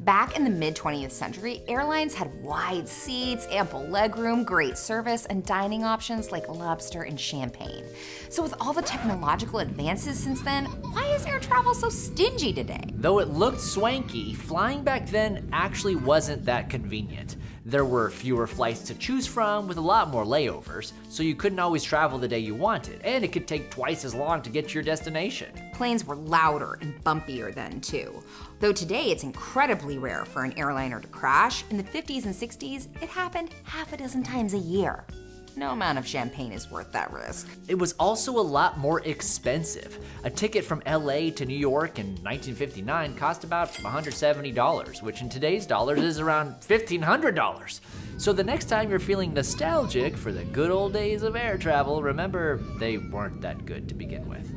Back in the mid 20th century, airlines had wide seats, ample legroom, great service, and dining options like lobster and champagne. So, with all the technological advances since then, why is air travel so stingy today? Though it looked swanky, flying back then actually wasn't that convenient. There were fewer flights to choose from with a lot more layovers, so you couldn't always travel the day you wanted, and it could take twice as long to get to your destination. Planes were louder and bumpier then, too. Though today it's incredibly rare for an airliner to crash, in the 50s and 60s, it happened half a dozen times a year. No amount of champagne is worth that risk. It was also a lot more expensive. A ticket from LA to New York in 1959 cost about $170, which in today's dollars is around $1,500. So the next time you're feeling nostalgic for the good old days of air travel, remember they weren't that good to begin with.